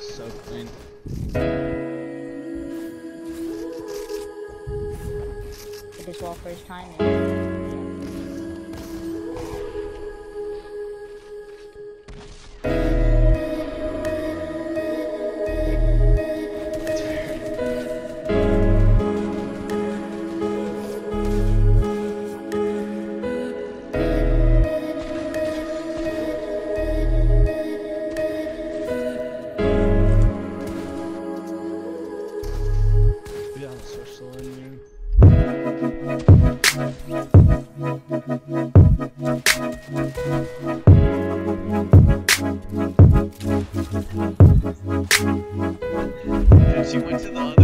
so clean. Did this well for his timing. still in there. She went to the